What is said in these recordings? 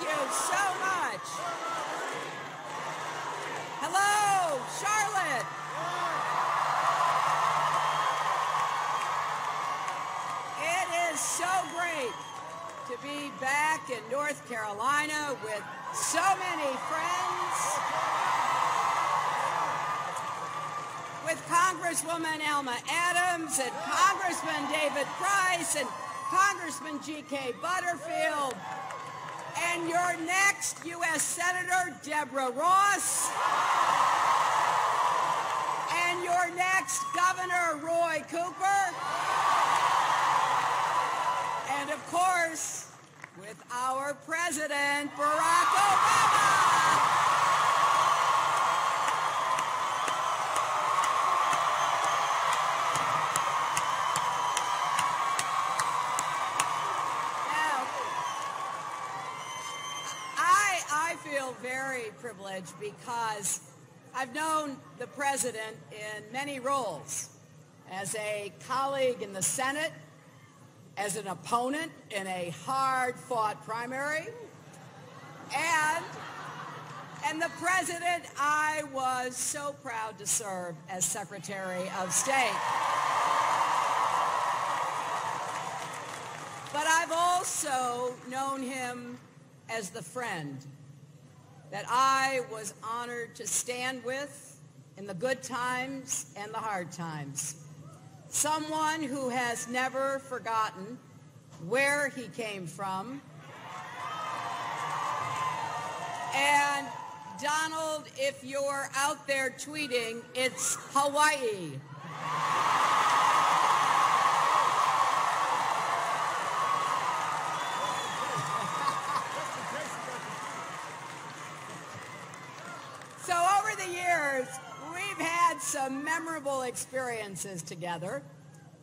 you so much. Hello, Charlotte. It is so great to be back in North Carolina with so many friends. With Congresswoman Alma Adams and Congressman David Price and Congressman G.K. Butterfield and your next U.S. Senator, Deborah Ross, and your next Governor, Roy Cooper, and of course, with our President, Barack Obama. Now, I, I feel very privileged because I've known the president in many roles as a colleague in the Senate, as an opponent in a hard-fought primary, and, and the president I was so proud to serve as Secretary of State. But I've also known him as the friend that I was honored to stand with in the good times and the hard times. Someone who has never forgotten where he came from. And Donald, if you're out there tweeting, it's Hawaii. So over the years, we've had some memorable experiences together,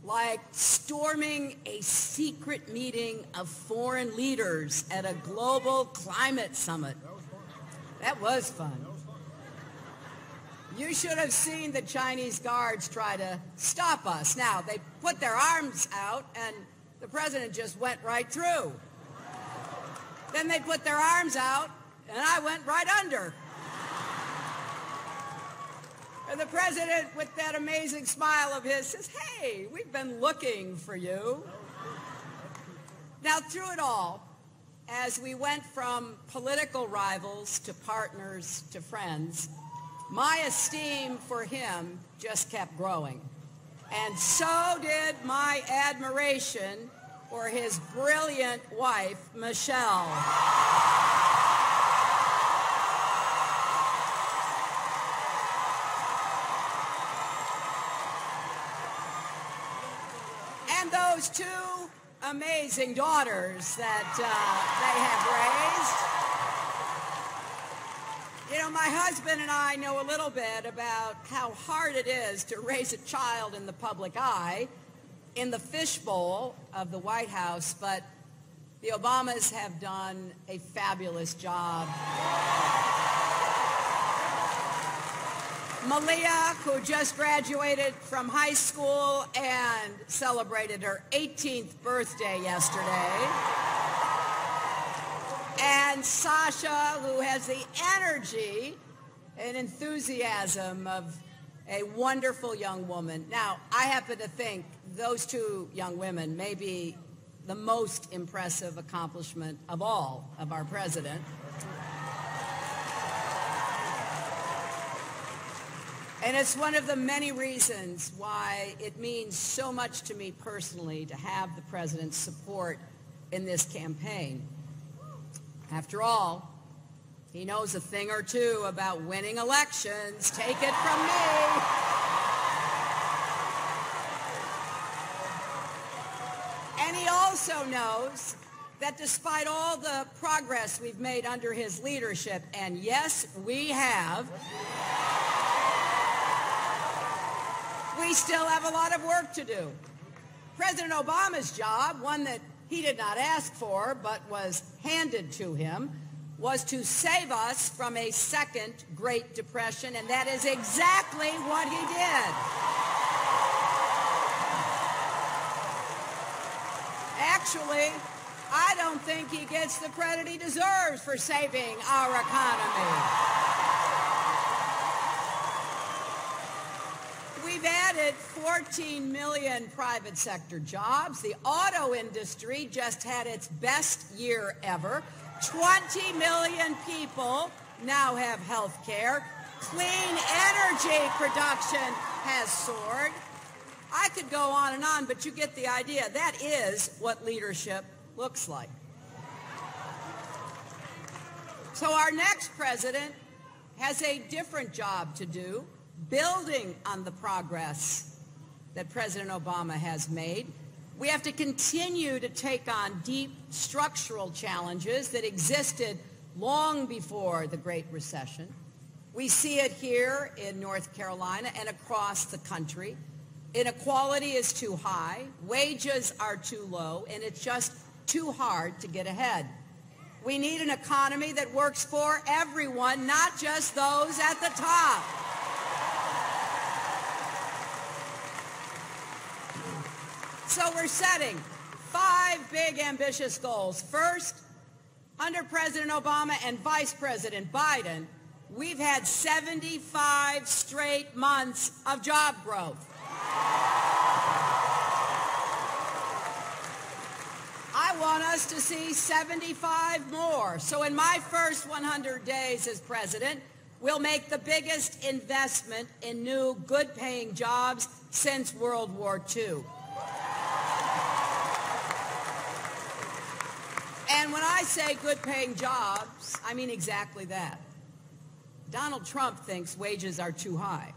like storming a secret meeting of foreign leaders at a global climate summit. That was fun. You should have seen the Chinese guards try to stop us. Now, they put their arms out, and the president just went right through. Then they put their arms out, and I went right under. And the president, with that amazing smile of his, says, hey, we've been looking for you. Now, through it all, as we went from political rivals to partners to friends, my esteem for him just kept growing. And so did my admiration for his brilliant wife, Michelle. And those two amazing daughters that uh, they have raised. You know, my husband and I know a little bit about how hard it is to raise a child in the public eye, in the fishbowl of the White House, but the Obamas have done a fabulous job. Malia, who just graduated from high school and celebrated her 18th birthday yesterday. And Sasha, who has the energy and enthusiasm of a wonderful young woman. Now, I happen to think those two young women may be the most impressive accomplishment of all of our president. And it's one of the many reasons why it means so much to me personally to have the president's support in this campaign. After all, he knows a thing or two about winning elections. Take it from me. And he also knows that despite all the progress we've made under his leadership, and yes, we have, we still have a lot of work to do. President Obama's job, one that he did not ask for but was handed to him, was to save us from a second Great Depression, and that is exactly what he did. Actually, I don't think he gets the credit he deserves for saving our economy. We've added 14 million private sector jobs. The auto industry just had its best year ever. 20 million people now have health care. Clean energy production has soared. I could go on and on, but you get the idea. That is what leadership looks like. So our next president has a different job to do, building on the progress that President Obama has made. We have to continue to take on deep structural challenges that existed long before the Great Recession. We see it here in North Carolina and across the country. Inequality is too high, wages are too low, and it's just too hard to get ahead. We need an economy that works for everyone, not just those at the top. So we're setting five big ambitious goals. First, under President Obama and Vice President Biden, we've had 75 straight months of job growth. I want us to see 75 more. So in my first 100 days as president, we'll make the biggest investment in new good-paying jobs since World War II. And when I say good-paying jobs, I mean exactly that. Donald Trump thinks wages are too high.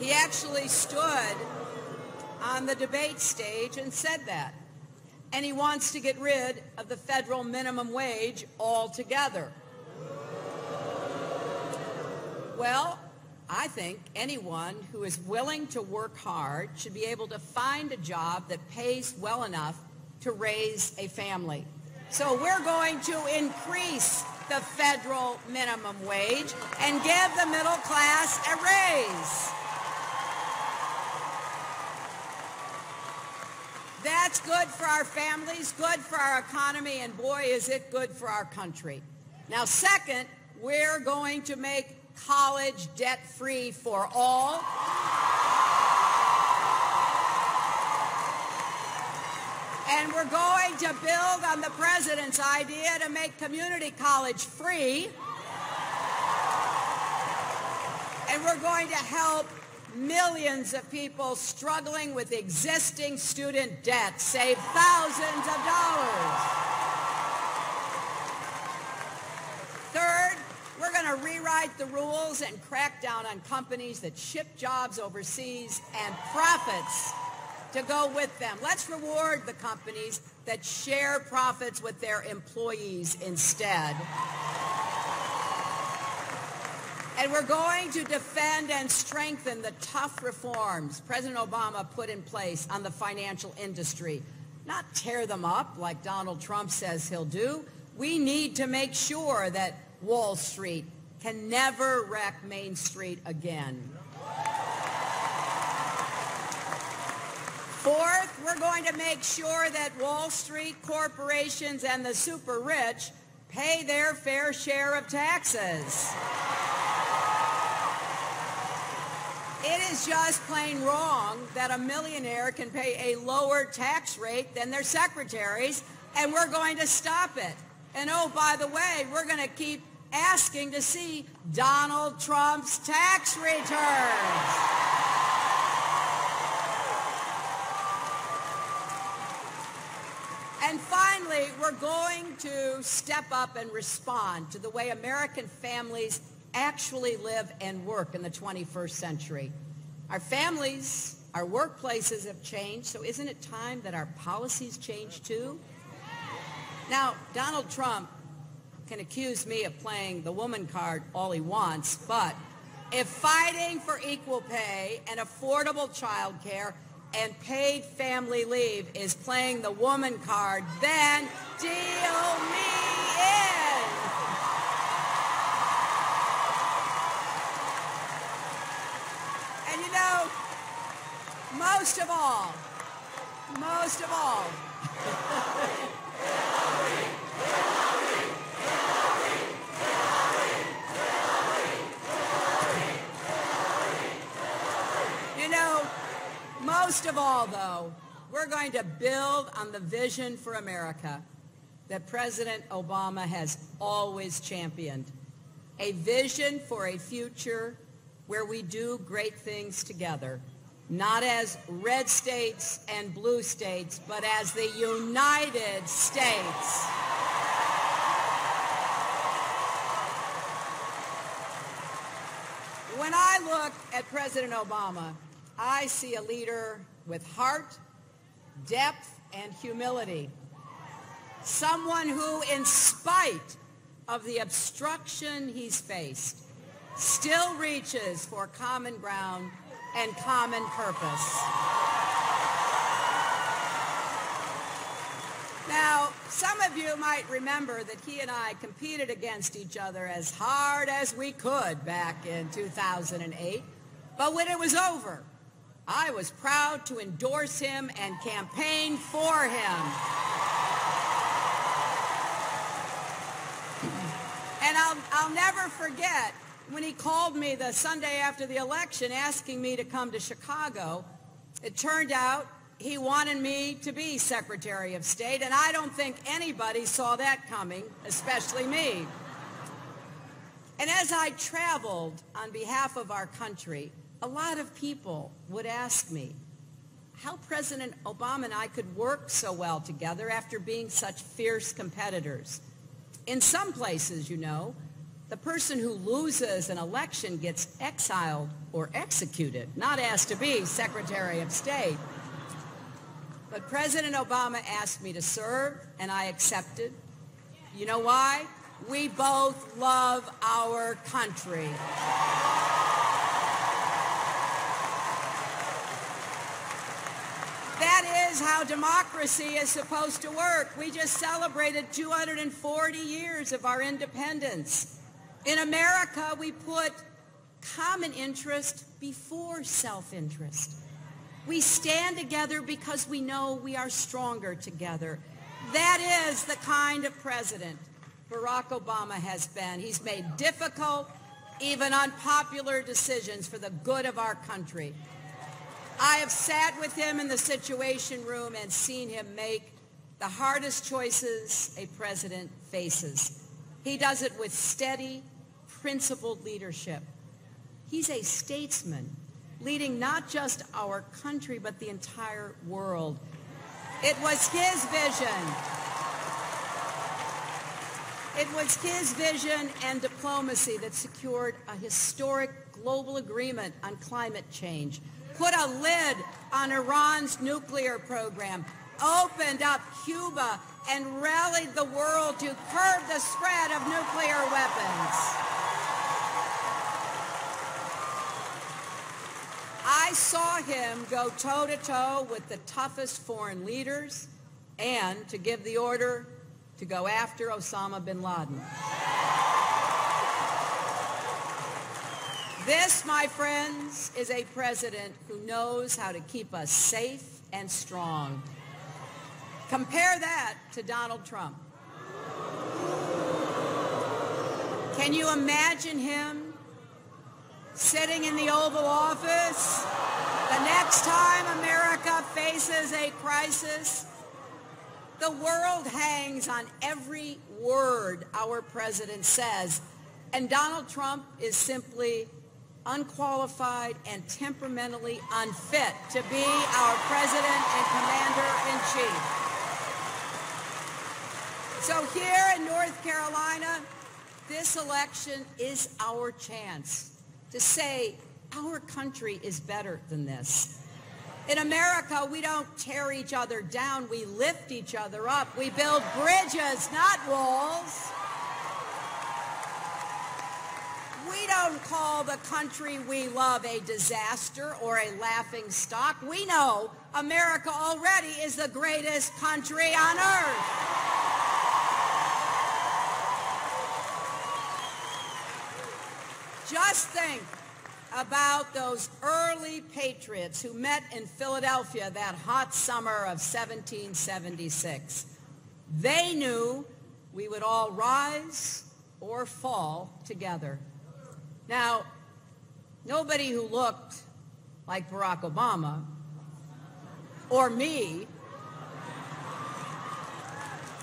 He actually stood on the debate stage and said that. And he wants to get rid of the federal minimum wage altogether. Well, I think anyone who is willing to work hard should be able to find a job that pays well enough to raise a family. So we're going to increase the federal minimum wage and give the middle class a raise. That's good for our families, good for our economy, and boy, is it good for our country. Now, second, we're going to make college debt-free for all. And we're going to build on the president's idea to make community college free. And we're going to help millions of people struggling with existing student debt save thousands of dollars. Third, we're going to rewrite the rules and crack down on companies that ship jobs overseas and profits to go with them. Let's reward the companies that share profits with their employees instead. And we're going to defend and strengthen the tough reforms President Obama put in place on the financial industry. Not tear them up like Donald Trump says he'll do. We need to make sure that Wall Street can never wreck Main Street again. Fourth, we're going to make sure that Wall Street corporations and the super rich pay their fair share of taxes. It is just plain wrong that a millionaire can pay a lower tax rate than their secretaries, and we're going to stop it. And oh, by the way, we're going to keep asking to see Donald Trump's tax returns. And finally, we're going to step up and respond to the way American families actually live and work in the 21st century. Our families, our workplaces have changed, so isn't it time that our policies change too? Now, Donald Trump can accuse me of playing the woman card all he wants, but if fighting for equal pay and affordable child care and paid family leave is playing the woman card, then deal me in. And you know, most of all, most of all, Most of all, though, we're going to build on the vision for America that President Obama has always championed. A vision for a future where we do great things together, not as red states and blue states, but as the United States. When I look at President Obama, I see a leader with heart, depth, and humility. Someone who, in spite of the obstruction he's faced, still reaches for common ground and common purpose. Now, some of you might remember that he and I competed against each other as hard as we could back in 2008. But when it was over, I was proud to endorse him and campaign for him. And I'll, I'll never forget when he called me the Sunday after the election asking me to come to Chicago. It turned out he wanted me to be Secretary of State, and I don't think anybody saw that coming, especially me. And as I traveled on behalf of our country, a lot of people would ask me how President Obama and I could work so well together after being such fierce competitors. In some places, you know, the person who loses an election gets exiled or executed, not asked to be Secretary of State. But President Obama asked me to serve, and I accepted. You know why? We both love our country. That is how democracy is supposed to work. We just celebrated 240 years of our independence. In America, we put common interest before self-interest. We stand together because we know we are stronger together. That is the kind of president Barack Obama has been. He's made difficult, even unpopular decisions for the good of our country. I have sat with him in the Situation Room and seen him make the hardest choices a president faces. He does it with steady, principled leadership. He's a statesman, leading not just our country, but the entire world. It was his vision. It was his vision and diplomacy that secured a historic global agreement on climate change, put a lid on Iran's nuclear program, opened up Cuba, and rallied the world to curb the spread of nuclear weapons. I saw him go toe-to-toe with the toughest foreign leaders and to give the order to go after Osama bin Laden. This, my friends, is a president who knows how to keep us safe and strong. Compare that to Donald Trump. Can you imagine him sitting in the Oval Office the next time America faces a crisis? The world hangs on every word our president says, and Donald Trump is simply unqualified, and temperamentally unfit to be our president and commander-in-chief. So here in North Carolina, this election is our chance to say our country is better than this. In America, we don't tear each other down. We lift each other up. We build bridges, not walls. We don't call the country we love a disaster or a laughing stock. We know America already is the greatest country on earth. Just think about those early patriots who met in Philadelphia that hot summer of 1776. They knew we would all rise or fall together. Now, nobody who looked like Barack Obama or me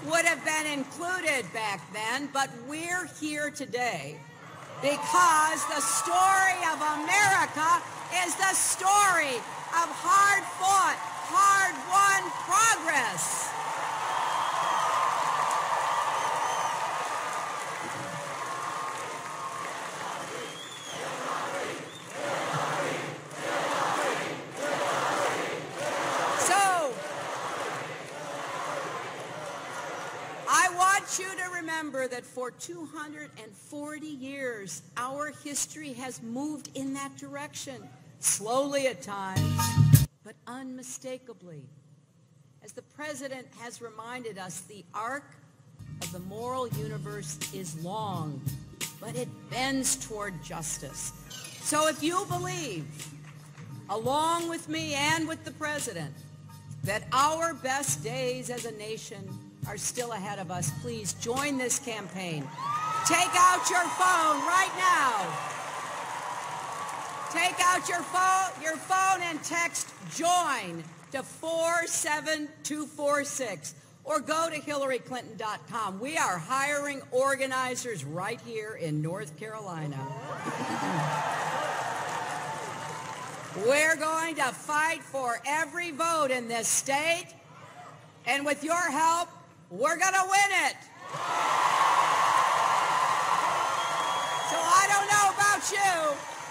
would have been included back then, but we're here today because the story of America is the story of hard-fought, hard-won progress. So, I want you to remember that for 240 years, our history has moved in that direction, slowly at times, but unmistakably. As the president has reminded us, the arc of the moral universe is long, but it bends toward justice. So if you believe, along with me and with the president, that our best days as a nation are still ahead of us, please join this campaign. Take out your phone right now. Take out your phone, your phone and text JOIN to 47246 or go to hillaryclinton.com. We are hiring organizers right here in North Carolina. We're going to fight for every vote in this state, and with your help, we're going to win it. So I don't know about you,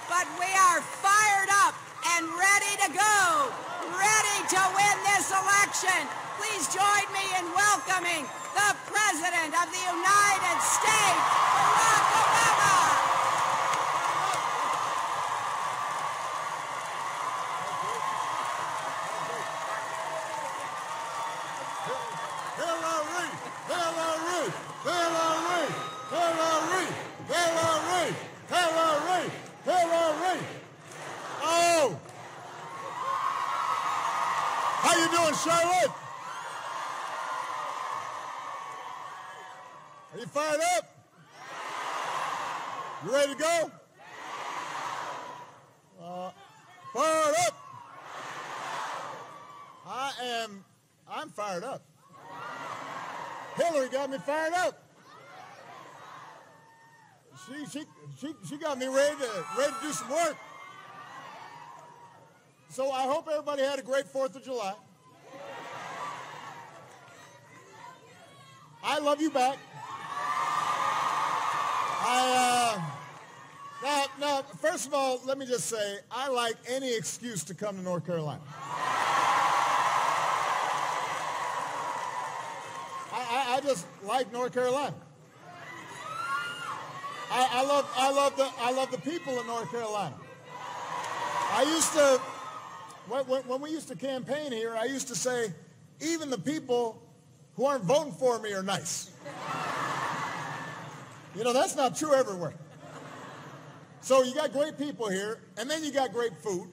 but we are fired up and ready to go, ready to win this election. Please join me in welcoming the President of the United States, Barack Obama. Hillary! Hillary! Hillary! Hillary! Hillary! Hillary! Hillary! Oh! How you doing, Charlotte? Are you fired up? You ready to go? Uh, fired up! I am, I'm fired up. Hillary got me fired up. She, she, she, got me ready to, ready to do some work. So I hope everybody had a great 4th of July. I love you back. I, uh, now, now, first of all, let me just say, I like any excuse to come to North Carolina. I, I, I just like North Carolina. I, I love I love the I love the people of North Carolina. I used to when, when, when we used to campaign here, I used to say, even the people who aren't voting for me are nice. You know, that's not true everywhere. So you got great people here, and then you got great food.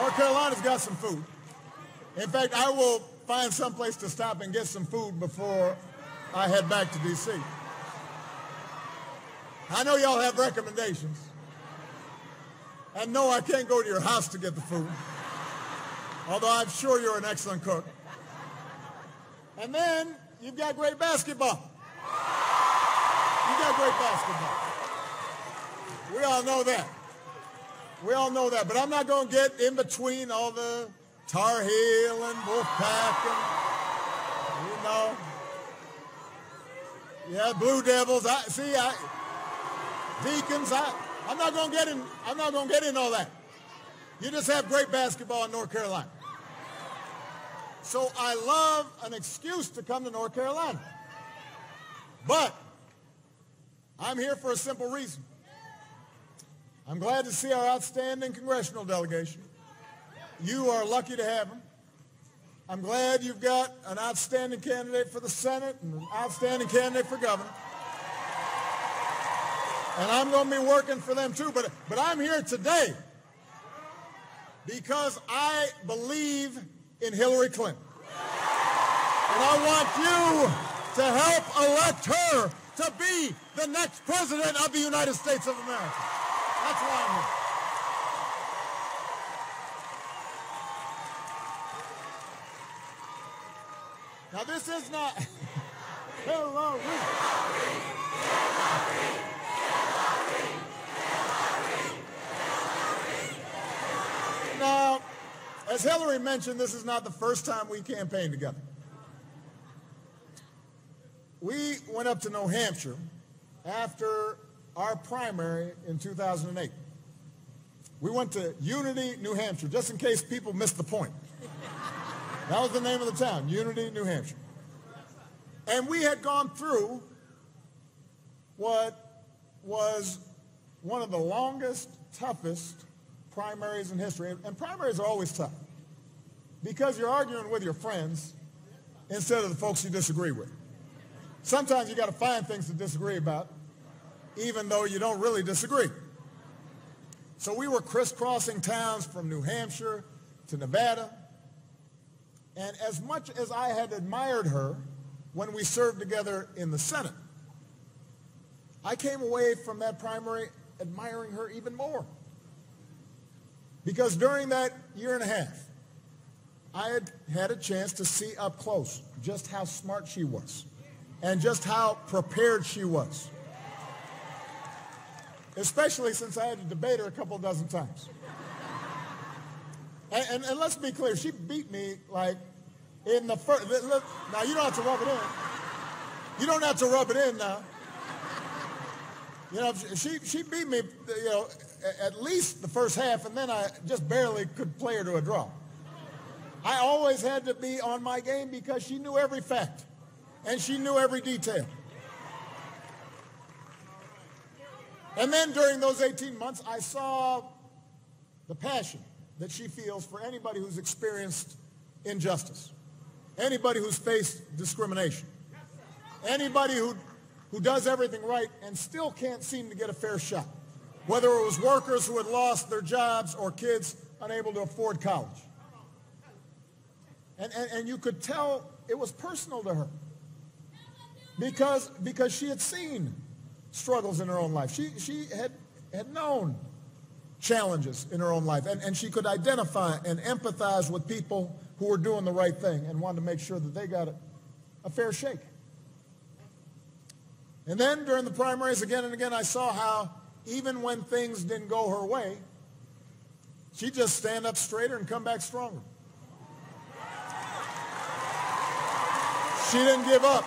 North Carolina's got some food. In fact, I will find some place to stop and get some food before I head back to D.C. I know y'all have recommendations. And no, I can't go to your house to get the food. Although I'm sure you're an excellent cook. And then you've got great basketball. You got great basketball. We all know that. We all know that. But I'm not going to get in between all the Tar Heel and Wolfpack and, you know. Yeah, Blue Devils. I see. I Deacons. I. I'm not to get in. I'm not going to get in all that. You just have great basketball in North Carolina. So I love an excuse to come to North Carolina. But I'm here for a simple reason. I'm glad to see our outstanding congressional delegation. You are lucky to have them. I'm glad you've got an outstanding candidate for the Senate and an outstanding candidate for governor. And I'm going to be working for them too. But, but I'm here today because I believe in Hillary Clinton. And I want you to help elect her to be the next president of the United States of America. That's why I'm here. Now this is not Hillary. Hillary. Hillary. Now, as Hillary mentioned, this is not the first time we campaigned together. We went up to New Hampshire after our primary in 2008. We went to Unity, New Hampshire, just in case people missed the point. That was the name of the town, Unity, New Hampshire. And we had gone through what was one of the longest, toughest primaries in history. And primaries are always tough because you're arguing with your friends instead of the folks you disagree with. Sometimes you got to find things to disagree about, even though you don't really disagree. So we were crisscrossing towns from New Hampshire to Nevada. And as much as I had admired her when we served together in the Senate, I came away from that primary admiring her even more. Because during that year and a half, I had had a chance to see up close just how smart she was and just how prepared she was. Especially since I had to debate her a couple dozen times. And, and, and let's be clear, she beat me like in the first. Now you don't have to rub it in. You don't have to rub it in now. You know, she she beat me. You know, at least the first half, and then I just barely could play her to a draw. I always had to be on my game because she knew every fact, and she knew every detail. And then during those 18 months, I saw the passion that she feels for anybody who's experienced injustice, anybody who's faced discrimination, anybody who, who does everything right and still can't seem to get a fair shot, whether it was workers who had lost their jobs or kids unable to afford college. And, and, and you could tell it was personal to her because, because she had seen struggles in her own life. She, she had, had known challenges in her own life, and, and she could identify and empathize with people who were doing the right thing and wanted to make sure that they got a, a fair shake. And then during the primaries, again and again, I saw how even when things didn't go her way, she'd just stand up straighter and come back stronger. She didn't give up.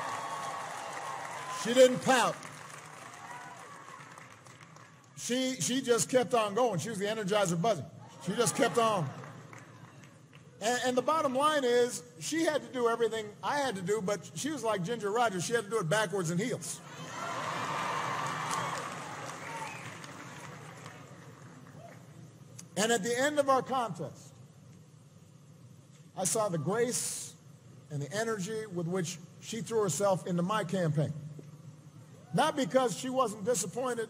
She didn't pout. She, she just kept on going. She was the Energizer Bunny. She just kept on. And, and, the bottom line is, she had to do everything I had to do, but she was like Ginger Rogers. She had to do it backwards and heels. And at the end of our contest, I saw the grace and the energy with which she threw herself into my campaign. Not because she wasn't disappointed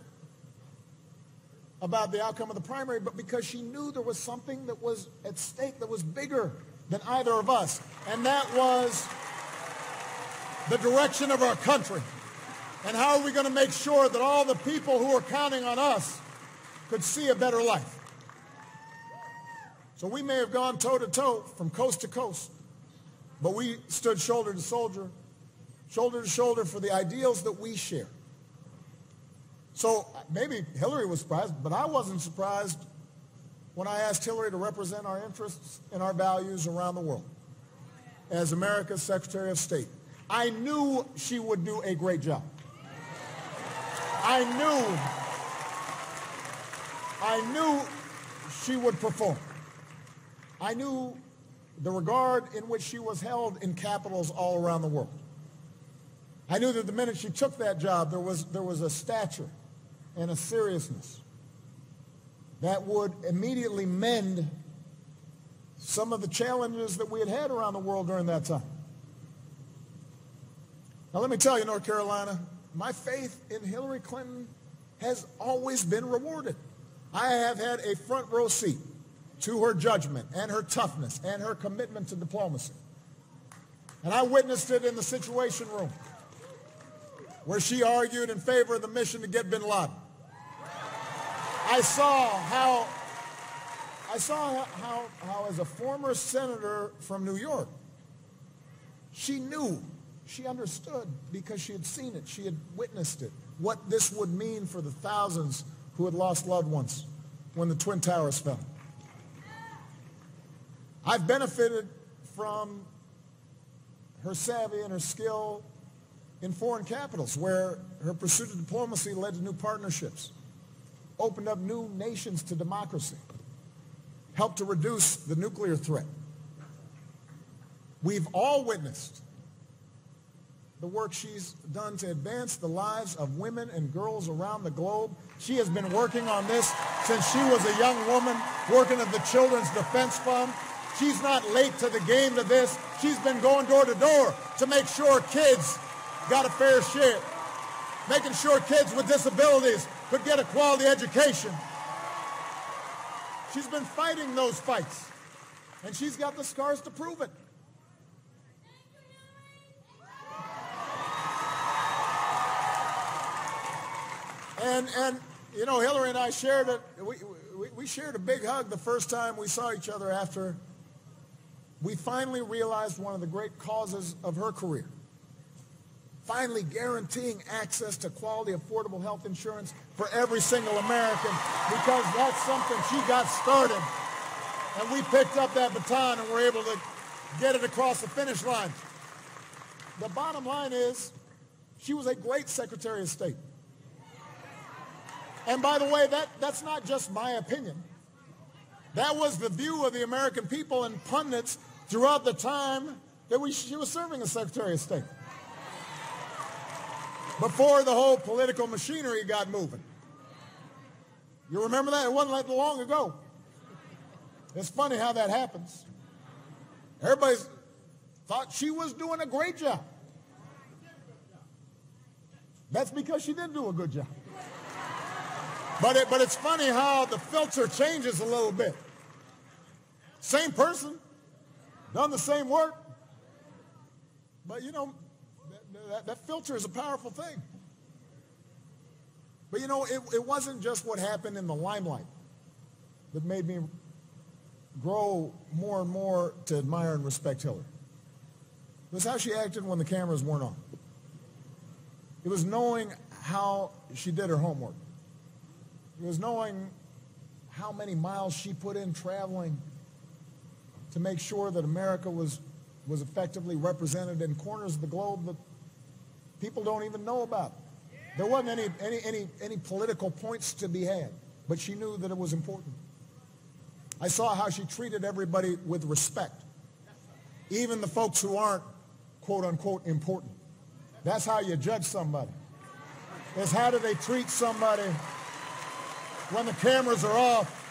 about the outcome of the primary, but because she knew there was something that was at stake that was bigger than either of us. And that was the direction of our country. And how are we going to make sure that all the people who are counting on us could see a better life? So we may have gone toe to toe from coast to coast, but we stood shoulder to shoulder, shoulder to shoulder for the ideals that we share. So maybe Hillary was surprised, but I wasn't surprised when I asked Hillary to represent our interests and our values around the world as America's Secretary of State. I knew she would do a great job. I knew, I knew she would perform. I knew the regard in which she was held in capitals all around the world. I knew that the minute she took that job, there was, there was a stature and a seriousness that would immediately mend some of the challenges that we had had around the world during that time. Now, let me tell you, North Carolina, my faith in Hillary Clinton has always been rewarded. I have had a front row seat to her judgment and her toughness and her commitment to diplomacy. And I witnessed it in the Situation Room, where she argued in favor of the mission to get bin Laden. I saw how, I saw how, how as a former senator from New York, She knew, she understood because she had seen it, she had witnessed it, what this would mean for the thousands who had lost loved ones when the Twin Towers fell. I've benefited from her savvy and her skill in foreign capitals where her pursuit of diplomacy led to new partnerships, opened up new nations to democracy, helped to reduce the nuclear threat. We've all witnessed the work she's done to advance the lives of women and girls around the globe. She has been working on this since she was a young woman, working at the Children's Defense Fund. She's not late to the game to this. She's been going door to door to make sure kids got a fair share, making sure kids with disabilities could get a quality education. She's been fighting those fights, and she's got the scars to prove it. And, and you know, Hillary and I shared it. We, we, we shared a big hug the first time we saw each other after we finally realized one of the great causes of her career. Finally guaranteeing access to quality, affordable health insurance for every single American because that's something she got started. And we picked up that baton and were able to get it across the finish line. The bottom line is she was a great Secretary of State. And by the way, that, that's not just my opinion. That was the view of the American people and pundits throughout the time that we, she was serving as Secretary of State. Before the whole political machinery got moving. You remember that? It wasn't that long ago. It's funny how that happens. Everybody thought she was doing a great job. That's because she didn't do a good job. But, it, but it's funny how the filter changes a little bit. Same person, done the same work. But you know, that, that, filter is a powerful thing. But you know, it, it wasn't just what happened in the limelight that made me grow more and more to admire and respect Hillary. It was how she acted when the cameras weren't on. It was knowing how she did her homework. It was knowing how many miles she put in traveling to make sure that America was, was effectively represented in corners of the globe that people don't even know about. There wasn't any, any, any, any political points to be had, but she knew that it was important. I saw how she treated everybody with respect, even the folks who aren't, quote unquote, important. That's how you judge somebody. Is how do they treat somebody when the cameras are off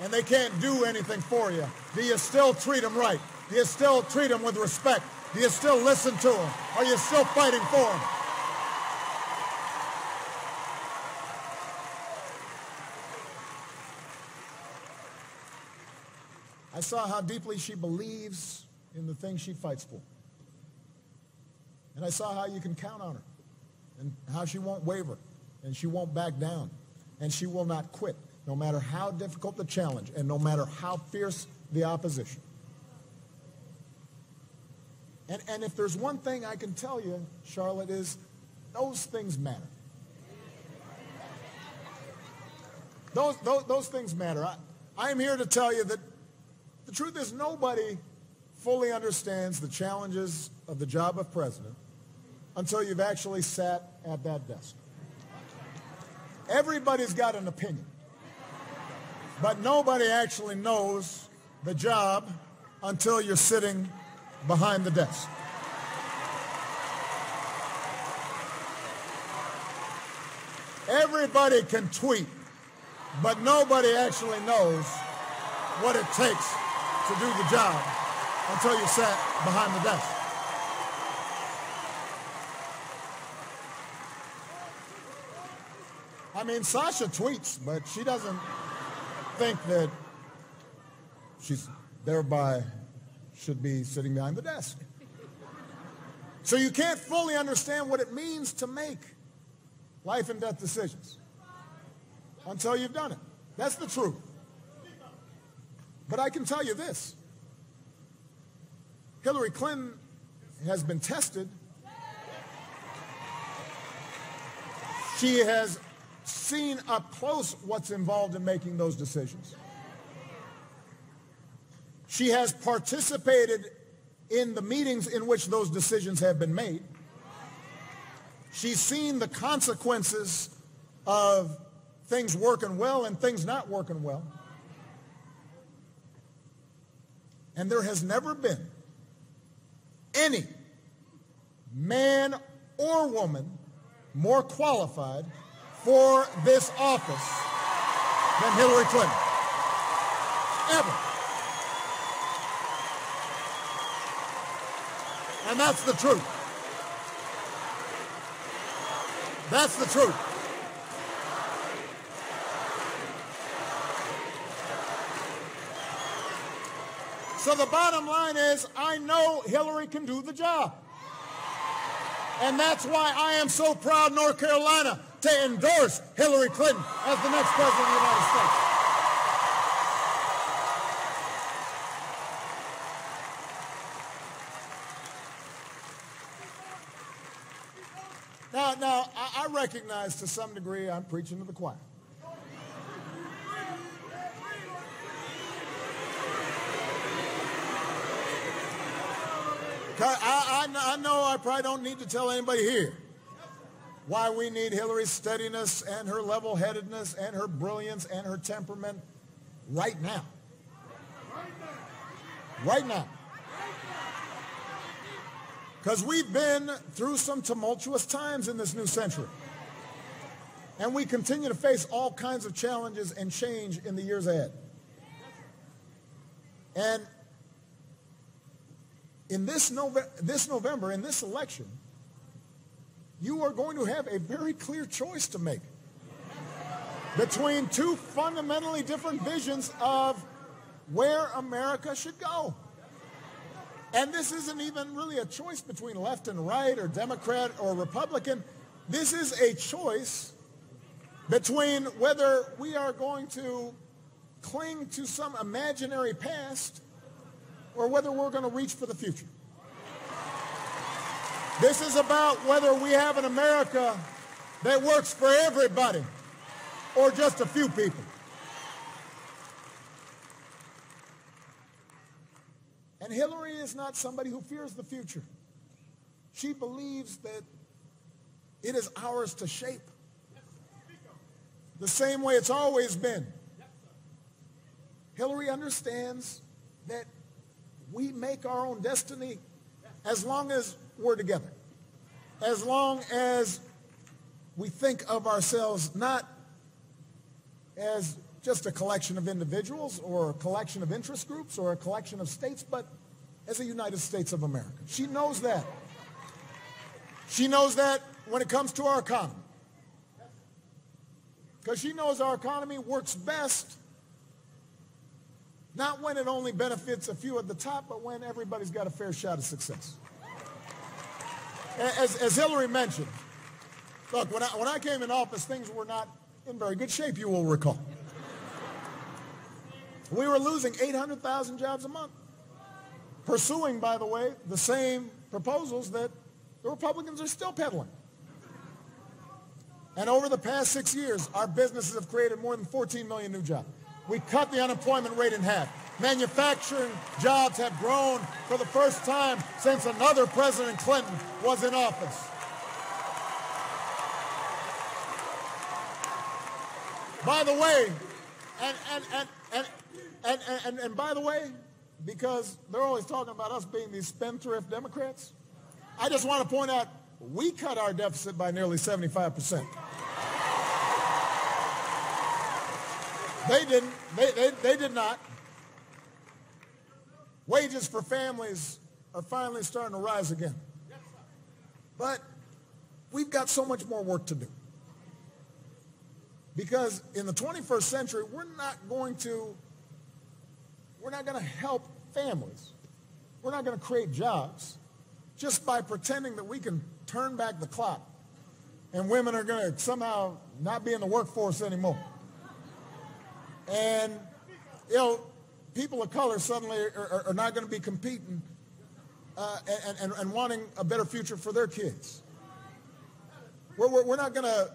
and they can't do anything for you? Do you still treat them right? Do you still treat them with respect? Do you still listen to them? Are you still fighting for them? I saw how deeply she believes in the things she fights for. And I saw how you can count on her and how she won't waver and she won't back down and she will not quit no matter how difficult the challenge and no matter how fierce the opposition. And, and if there's one thing I can tell you, Charlotte, is those things matter. Those, those, those things matter. I, I am here to tell you that the truth is nobody fully understands the challenges of the job of president until you've actually sat at that desk. Everybody's got an opinion, but nobody actually knows the job until you're sitting behind the desk. Everybody can tweet, but nobody actually knows what it takes to do the job until you sat behind the desk. I mean, Sasha tweets, but she doesn't think that she's thereby should be sitting behind the desk. So you can't fully understand what it means to make life and death decisions until you've done it. That's the truth. But I can tell you this. Hillary Clinton has been tested. She has seen up close what's involved in making those decisions. She has participated in the meetings in which those decisions have been made. She's seen the consequences of things working well and things not working well. And there has never been any man or woman more qualified for this office than Hillary Clinton. Ever. And that's the truth. That's the truth. So the bottom line is, I know Hillary can do the job. And that's why I am so proud, North Carolina, to endorse Hillary Clinton as the next president of the United States. Now, now, I, I recognize to some degree I'm preaching to the choir. I, I, I, know I probably don't need to tell anybody here why we need Hillary's steadiness and her level-headedness and her brilliance and her temperament right now. Right now. Because we've been through some tumultuous times in this new century. And we continue to face all kinds of challenges and change in the years ahead. And in this, Nove- this November, in this election, you are going to have a very clear choice to make between two fundamentally different visions of where America should go. And this isn't even really a choice between left and right or Democrat or Republican. This is a choice between whether we are going to cling to some imaginary past or whether we're going to reach for the future. This is about whether we have an America that works for everybody or just a few people. And Hillary is not somebody who fears the future. She believes that it is ours to shape the same way it's always been. Hillary understands that we make our own destiny as long as we're together. As long as we think of ourselves not as just a collection of individuals or a collection of interest groups or a collection of states, but as a United States of America. She knows that. She knows that when it comes to our economy. Because she knows our economy works best not when it only benefits a few at the top, but when everybody's got a fair shot of success. As, as Hillary mentioned, look, when I, when I came in office, things were not in very good shape, you will recall. We were losing 800,000 jobs a month. Pursuing, by the way, the same proposals that the Republicans are still peddling. And over the past six years, our businesses have created more than 14 million new jobs. We cut the unemployment rate in half. Manufacturing jobs have grown for the first time since another President Clinton was in office. By the way, and, and, and, and, and, and, and, by the way, because they're always talking about us being these spendthrift Democrats, I just want to point out we cut our deficit by nearly 75 percent. They didn't. They, they, they did not. Wages for families are finally starting to rise again. But we've got so much more work to do. Because in the 21st century, we're not going to, we're not going to help families. We're not going to create jobs just by pretending that we can turn back the clock and women are going to somehow not be in the workforce anymore. And, you know, people of color suddenly are, are, are not going to be competing uh, and, and, and wanting a better future for their kids. We're, we're, we're not going to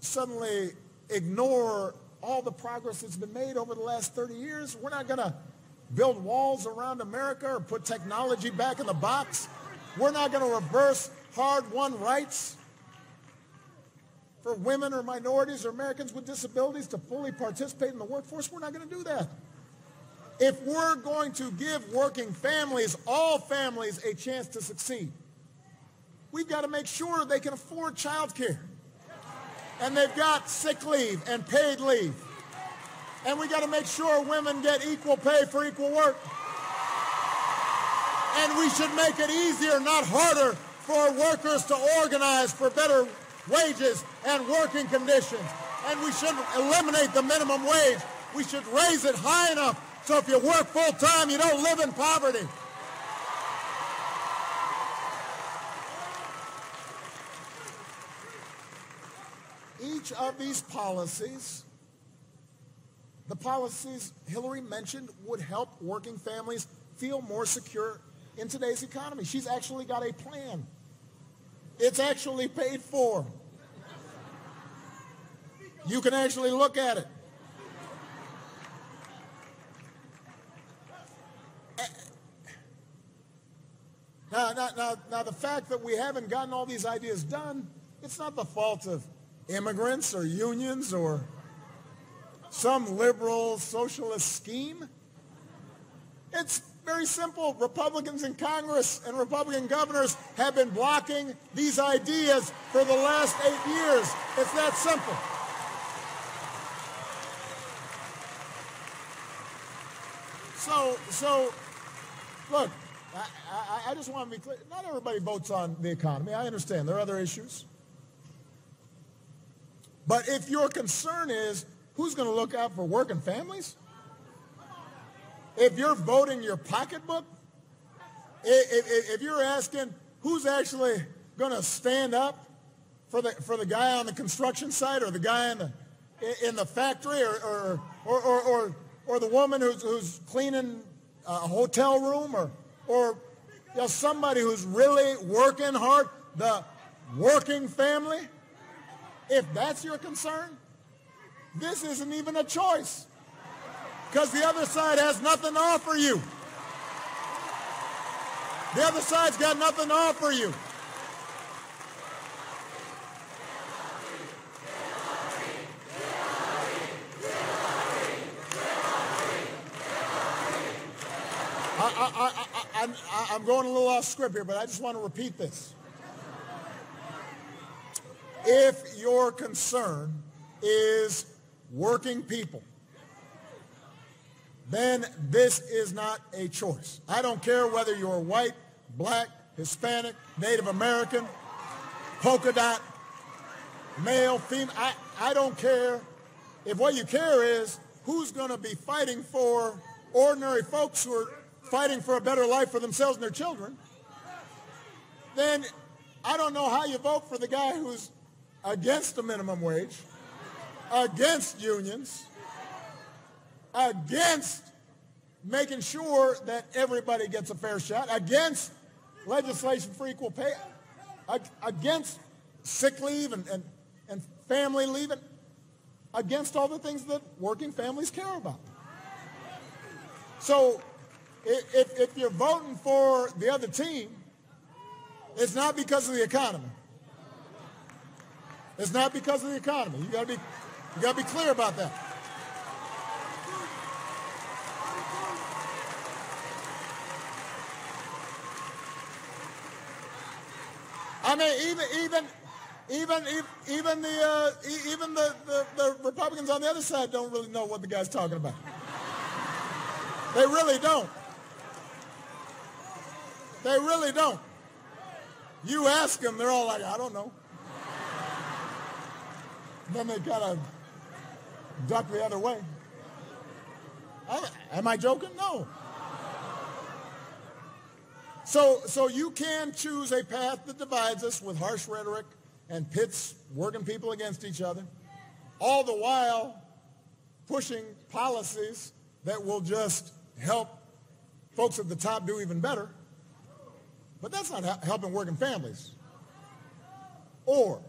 suddenly ignore all the progress that's been made over the last 30 years. We're not going to build walls around America or put technology back in the box. We're not going to reverse hard-won rights for women or minorities or Americans with disabilities to fully participate in the workforce. We're not going to do that. If we're going to give working families, all families, a chance to succeed, we've got to make sure they can afford child care. And they've got sick leave and paid leave. And we got to make sure women get equal pay for equal work. And we should make it easier, not harder, for workers to organize for better wages and working conditions. And we should eliminate the minimum wage. We should raise it high enough so if you work full time, you don't live in poverty. Each of these policies, the policies Hillary mentioned, would help working families feel more secure in today's economy. She's actually got a plan. It's actually paid for. You can actually look at it. Now, now, now, now, the fact that we haven't gotten all these ideas done, it's not the fault of immigrants or unions or some liberal socialist scheme. It's very simple. Republicans in Congress and Republican governors have been blocking these ideas for the last eight years. It's that simple. So, so, look, I, I, I just want to be clear. Not everybody votes on the economy. I understand. There are other issues. But if your concern is who's going to look out for working families, if you're voting your pocketbook, if, if, if you're asking who's actually going to stand up for the, for the guy on the construction site or the guy in the, in the factory or, or, or, or, or, or the woman who's, who's cleaning a hotel room or, or know, somebody who's really working hard, the working family, if that's your concern, this isn't even a choice because the other side has nothing to offer you. The other side's got nothing to offer you. I, I, I, I'm going a little off script here, but I just want to repeat this. If your concern is working people, then this is not a choice. I don't care whether you're white, black, Hispanic, Native American, polka dot, male, female. I, I don't care. If what you care is who's going to be fighting for ordinary folks who are fighting for a better life for themselves and their children, then I don't know how you vote for the guy who's against the minimum wage, against unions, against making sure that everybody gets a fair shot, against legislation for equal pay, against sick leave and, and, and family leave, and against all the things that working families care about. So if, if you're voting for the other team, it's not because of the economy. It's not because of the economy. You gotta be, you gotta be clear about that. I mean, even even even even the uh, even the, the, the Republicans on the other side don't really know what the guy's talking about. They really don't. They really don't. You ask them, they're all like, I don't know. then they kind of duck the other way. I, am I joking? No. So, so you can choose a path that divides us with harsh rhetoric and pits working people against each other, all the while pushing policies that will just help folks at the top do even better. But that's not helping working families. Or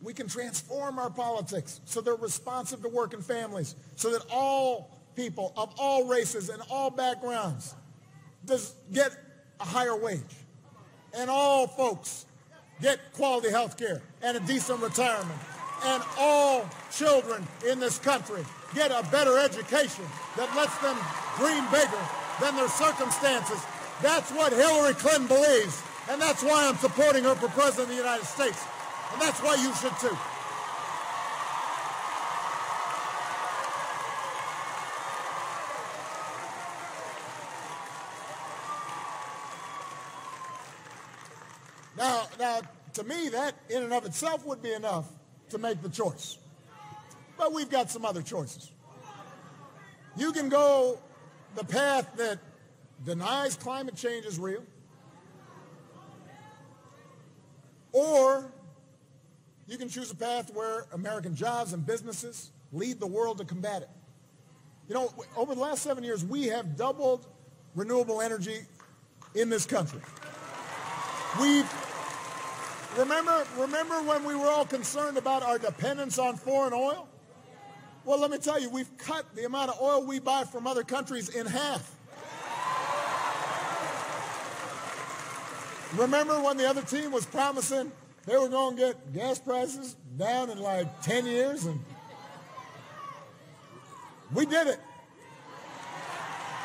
we can transform our politics so they're responsive to working families, so that all people of all races and all backgrounds does get a higher wage. And all folks get quality health care and a decent retirement. And all children in this country get a better education that lets them dream bigger than their circumstances. That's what Hillary Clinton believes. And that's why I'm supporting her for President of the United States. And that's why you should too. Now, now, to me, that in and of itself would be enough to make the choice. But we've got some other choices. You can go the path that denies climate change is real, or you can choose a path where American jobs and businesses lead the world to combat it. You know, over the last seven years, we have doubled renewable energy in this country. We've remember remember when we were all concerned about our dependence on foreign oil? Well, let me tell you, we've cut the amount of oil we buy from other countries in half. Remember when the other team was promising they were going to get gas prices down in like 10 years and we did it.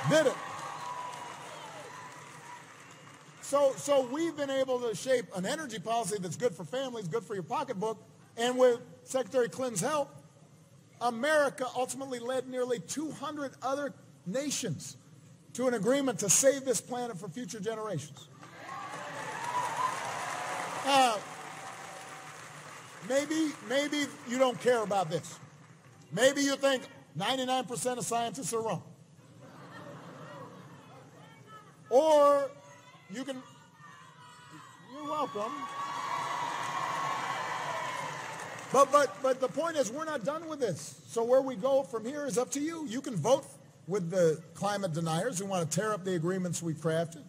Did it. So, so we've been able to shape an energy policy that's good for families, good for your pocketbook, and with Secretary Clinton's help, America ultimately led nearly 200 other nations to an agreement to save this planet for future generations. Uh, maybe, maybe you don't care about this. Maybe you think 99% of scientists are wrong. Or you can, you're welcome. But, but, but the point is, we're not done with this. So where we go from here is up to you. You can vote with the climate deniers who want to tear up the agreements we've crafted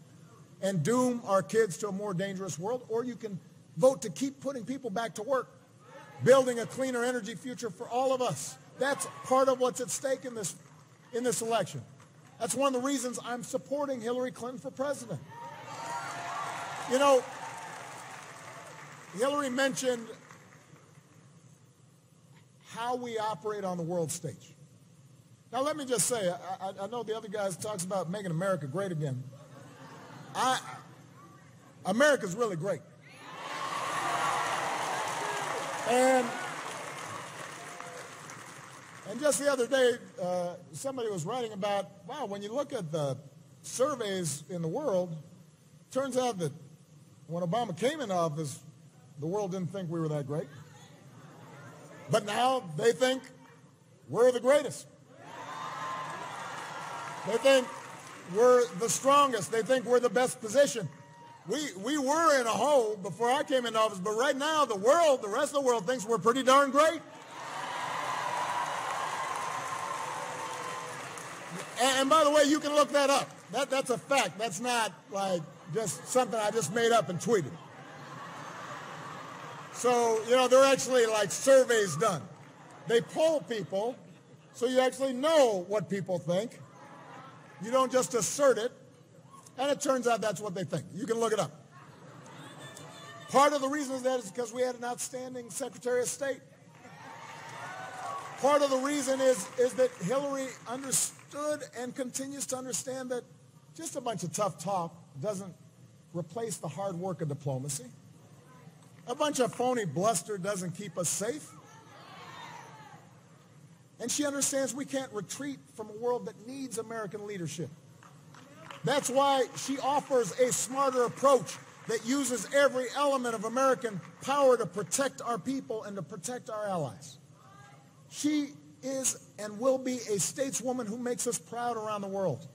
and doom our kids to a more dangerous world, or you can vote to keep putting people back to work, building a cleaner energy future for all of us. That's part of what's at stake in this, in this election. That's one of the reasons I'm supporting Hillary Clinton for president. You know, Hillary mentioned how we operate on the world stage. Now, let me just say, I, I know the other guys talks about making America great again. I, America's really great. And, and just the other day, uh, somebody was writing about, wow, when you look at the surveys in the world, turns out that when Obama came in office, the world didn't think we were that great. But now they think we're the greatest. They think we're the strongest. They think we're the best position. We, we were in a hole before I came into office, but right now the world, the rest of the world thinks we're pretty darn great. And, and by the way, you can look that up. That, that's a fact. That's not like just something I just made up and tweeted. So, you know, there are actually like surveys done. They poll people so you actually know what people think. You don't just assert it. And it turns out that's what they think. You can look it up. Part of the reason is that is because we had an outstanding Secretary of State. Part of the reason is, is that Hillary understood and continues to understand that just a bunch of tough talk doesn't replace the hard work of diplomacy. A bunch of phony bluster doesn't keep us safe. And she understands we can't retreat from a world that needs American leadership. That's why she offers a smarter approach that uses every element of American power to protect our people and to protect our allies. She is and will be a stateswoman who makes us proud around the world.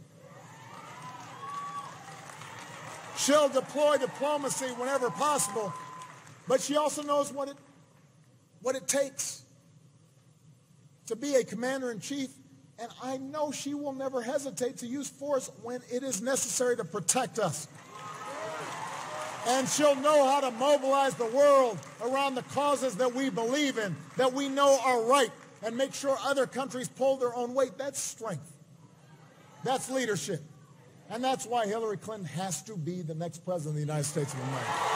She'll deploy diplomacy whenever possible, but she also knows what it, what it takes to be a commander-in-chief, and I know she will never hesitate to use force when it is necessary to protect us. And she'll know how to mobilize the world around the causes that we believe in, that we know are right, and make sure other countries pull their own weight. That's strength. That's leadership. And that's why Hillary Clinton has to be the next president of the United States of America.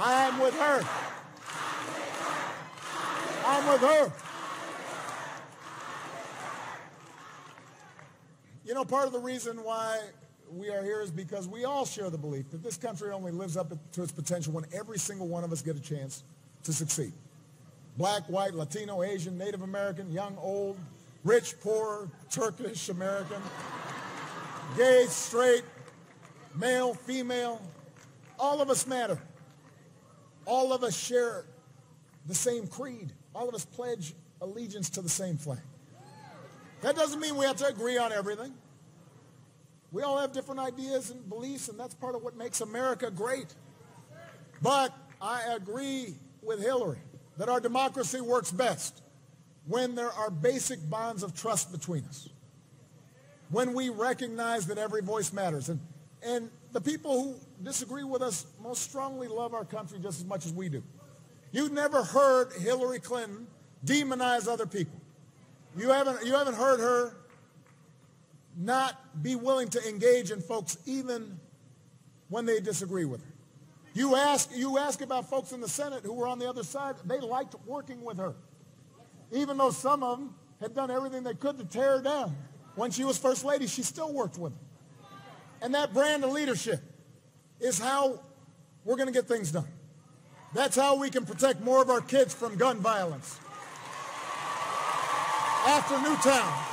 I am with her. I'm with her. You know, part of the reason why we are here is because we all share the belief that this country only lives up to its potential when every single one of us get a chance to succeed. Black, white, Latino, Asian, Native American, young, old, rich, poor, Turkish, American, gay, straight, male, female, all of us matter. All of us share the same creed. All of us pledge allegiance to the same flag. That doesn't mean we have to agree on everything. We all have different ideas and beliefs, and that's part of what makes America great. But I agree with Hillary that our democracy works best when there are basic bonds of trust between us. When we recognize that every voice matters. And, and the people who disagree with us most strongly love our country just as much as we do. You've never heard Hillary Clinton demonize other people. You haven't, you haven't heard her not be willing to engage in folks even when they disagree with her. You ask, you ask about folks in the Senate who were on the other side, they liked working with her. Even though some of them had done everything they could to tear her down. When she was first lady, she still worked with them. And that brand of leadership is how we're going to get things done. That's how we can protect more of our kids from gun violence. After Newtown,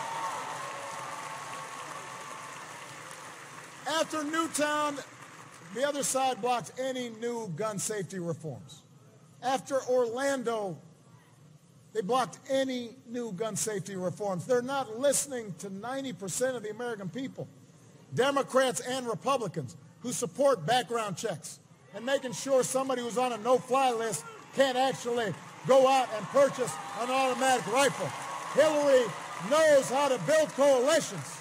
after Newtown, the other side blocked any new gun safety reforms. After Orlando, they blocked any new gun safety reforms. They're not listening to 90% of the American people, Democrats and Republicans, who support background checks and making sure somebody who's on a no-fly list can't actually go out and purchase an automatic rifle. Hillary knows how to build coalitions.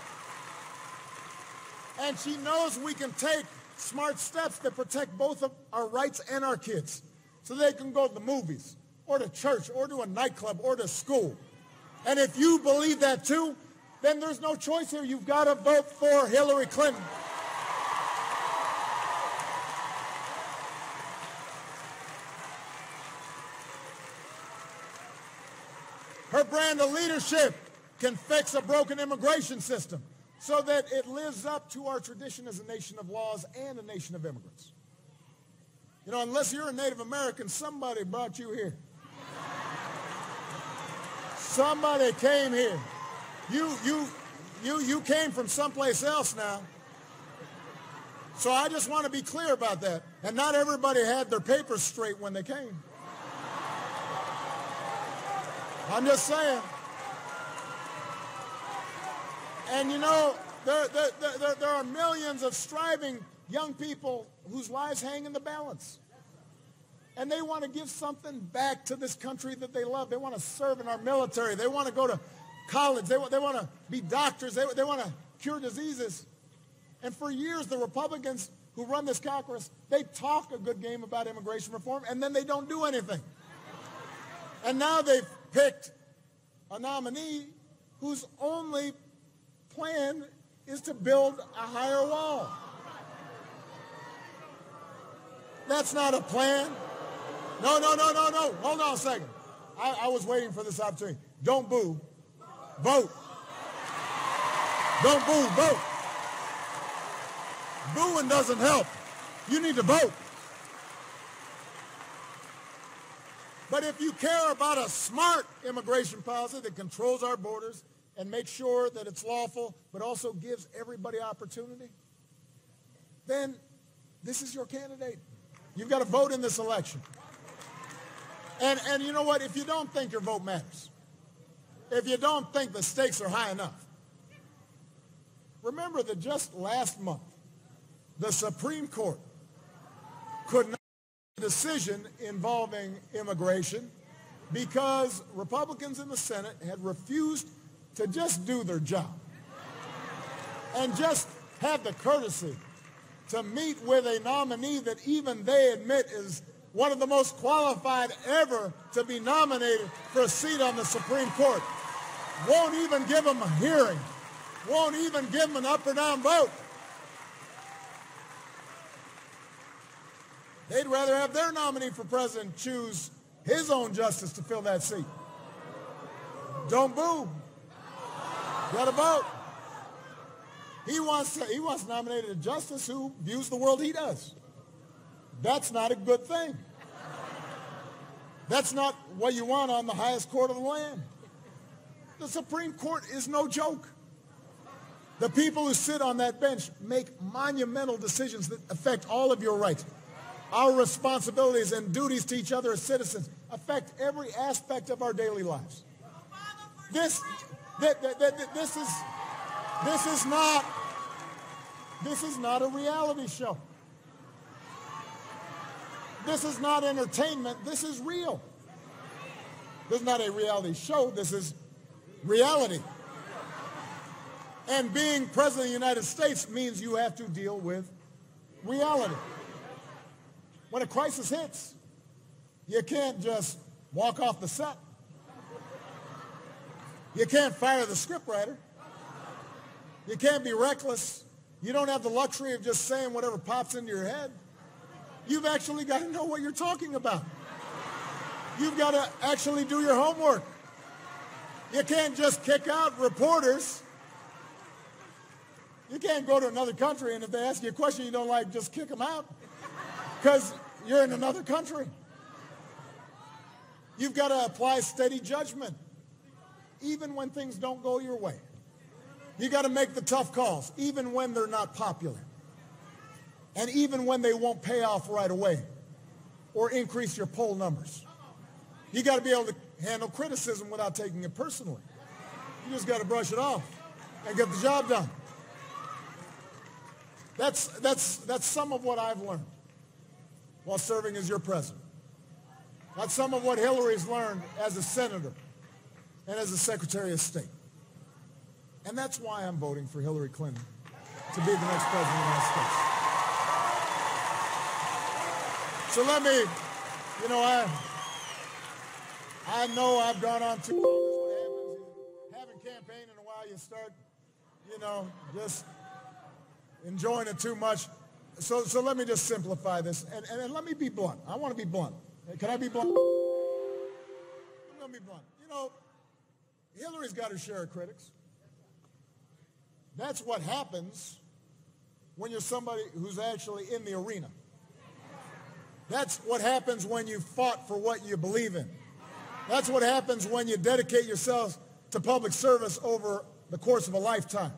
And she knows we can take smart steps that protect both of our rights and our kids so they can go to the movies or to church or to a nightclub or to school. And if you believe that too, then there's no choice here. You've got to vote for Hillary Clinton. Her brand of leadership can fix a broken immigration system so that it lives up to our tradition as a nation of laws and a nation of immigrants. You know, unless you're a Native American, somebody brought you here. Somebody came here. You, you, you, you came from someplace else now. So I just want to be clear about that. And not everybody had their papers straight when they came. I'm just saying. And you know, there, there, there, there, are millions of striving young people whose lives hang in the balance. And they want to give something back to this country that they love. They want to serve in our military. They want to go to college. They, they want to be doctors. They, they want to cure diseases. And for years, the Republicans who run this Congress, they talk a good game about immigration reform, and then they don't do anything. And now they've picked a nominee whose only plan is to build a higher wall. That's not a plan. No, no, no, no, no. Hold on a second. I, I was waiting for this opportunity. Don't boo. Vote. Don't boo. Vote. Booing doesn't help. You need to vote. But if you care about a smart immigration policy that controls our borders and make sure that it's lawful, but also gives everybody opportunity, then this is your candidate. You've got to vote in this election. And, and you know what? If you don't think your vote matters, if you don't think the stakes are high enough, remember that just last month, the Supreme Court could not make a decision involving immigration because Republicans in the Senate had refused to just do their job and just have the courtesy to meet with a nominee that even they admit is one of the most qualified ever to be nominated for a seat on the Supreme Court. Won't even give him a hearing. Won't even give him an up or down vote. They'd rather have their nominee for president choose his own justice to fill that seat. Don't boo. Got to vote. He wants to, he wants to nominate a justice who views the world he does. That's not a good thing. That's not what you want on the highest court of the land. The Supreme Court is no joke. The people who sit on that bench make monumental decisions that affect all of your rights. Our responsibilities and duties to each other as citizens affect every aspect of our daily lives. This, this, this is, this is not, this is not a reality show. This is not entertainment. This is real. This is not a reality show. This is reality. And being president of the United States means you have to deal with reality. When a crisis hits, you can't just walk off the set. You can't fire the scriptwriter. You can't be reckless. You don't have the luxury of just saying whatever pops into your head. You've actually got to know what you're talking about. You've got to actually do your homework. You can't just kick out reporters. You can't go to another country and if they ask you a question you don't like, just kick them out. Because you're in another country. You've got to apply steady judgment, even when things don't go your way. You got to make the tough calls, even when they're not popular. And even when they won't pay off right away or increase your poll numbers. You got to be able to handle criticism without taking it personally. You just got to brush it off and get the job done. That's, that's, that's some of what I've learned while serving as your president. That's some of what Hillary's learned as a senator and as a secretary of state. And that's why I'm voting for Hillary Clinton to be the next president of the United States. So let me, you know, I, I know I've gone on too long. What happens. Haven't campaigned in a while. You start, you know, just enjoying it too much. So, so let me just simplify this, and, and, and let me be blunt. I want to be blunt. Can I be blunt? I'm going to be blunt. You know, Hillary's got her share of critics. That's what happens when you're somebody who's actually in the arena. That's what happens when you fought for what you believe in. That's what happens when you dedicate yourself to public service over the course of a lifetime.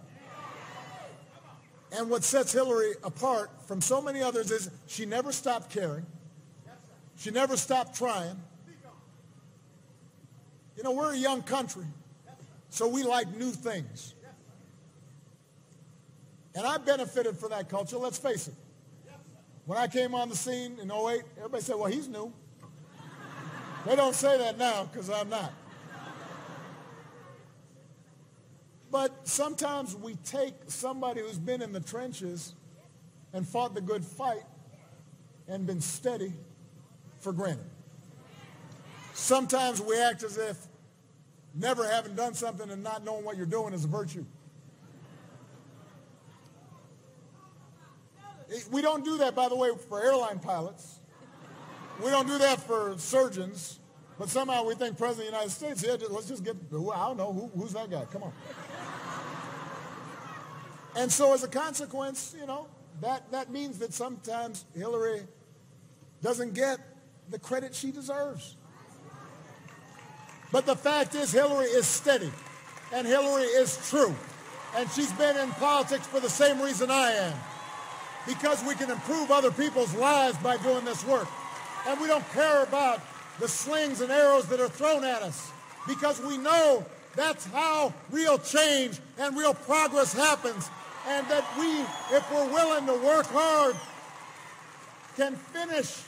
And what sets Hillary apart from so many others is she never stopped caring. She never stopped trying. You know, we're a young country, so we like new things. And I benefited from that culture, let's face it. When I came on the scene in 08, everybody said, well, he's new. They don't say that now because I'm not. But sometimes we take somebody who's been in the trenches and fought the good fight and been steady for granted. Sometimes we act as if never having done something and not knowing what you're doing is a virtue. We don't do that, by the way, for airline pilots. We don't do that for surgeons. But somehow we think President of the United States, yeah, let's just get, I don't know, who, who's that guy? Come on. And so as a consequence, you know, that, that means that sometimes Hillary doesn't get the credit she deserves. But the fact is Hillary is steady and Hillary is true. And she's been in politics for the same reason I am. Because we can improve other people's lives by doing this work. And we don't care about the slings and arrows that are thrown at us. Because we know that's how real change and real progress happens and that we, if we're willing to work hard, can finish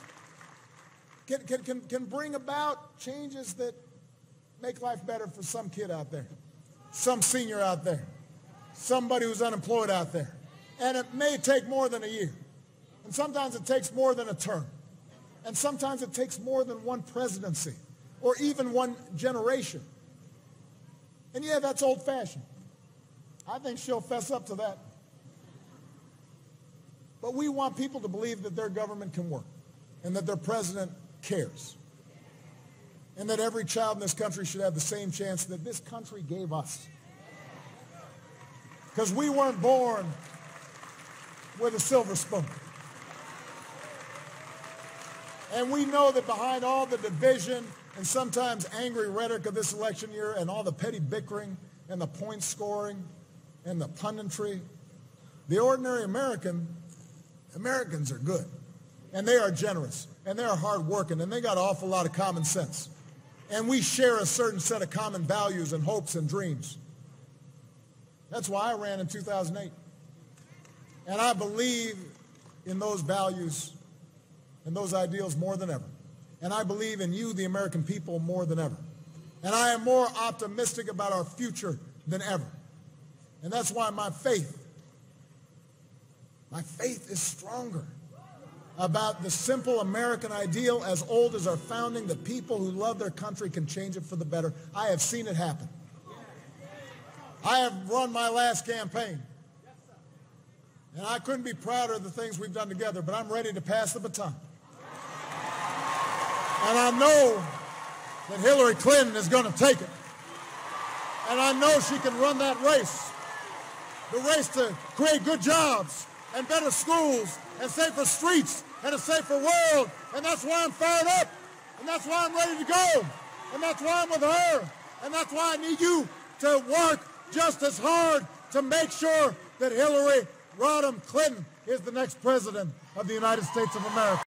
can, can, can, can bring about changes that make life better for some kid out there, some senior out there, somebody who's unemployed out there. And it may take more than a year. And sometimes it takes more than a term. And sometimes it takes more than one presidency or even one generation. And yeah, that's old fashioned. I think she'll fess up to that. But we want people to believe that their government can work and that their president cares. And that every child in this country should have the same chance that this country gave us. Because we weren't born with a silver spoon. And we know that behind all the division and sometimes angry rhetoric of this election year and all the petty bickering and the point scoring and the punditry, the ordinary American, Americans are good. And they are generous. And they are hardworking. And they got an awful lot of common sense. And we share a certain set of common values and hopes and dreams. That's why I ran in 2008. And I believe in those values and those ideals more than ever. And I believe in you, the American people, more than ever. And I am more optimistic about our future than ever. And that's why my faith, my faith is stronger about the simple American ideal as old as our founding, that people who love their country can change it for the better. I have seen it happen. I have run my last campaign. And I couldn't be prouder of the things we've done together, but I'm ready to pass the baton. And I know that Hillary Clinton is going to take it. And I know she can run that race. The race to create good jobs and better schools and safer streets and a safer world. And that's why I'm fired up. And that's why I'm ready to go. And that's why I'm with her. And that's why I need you to work just as hard to make sure that Hillary Rodham Clinton is the next president of the United States of America.